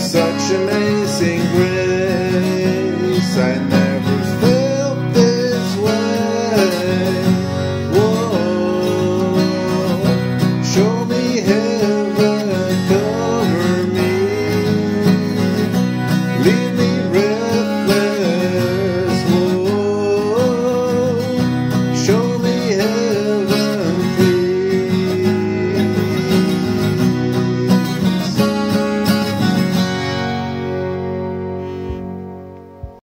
such amazing grace. I never felt this way. Whoa, show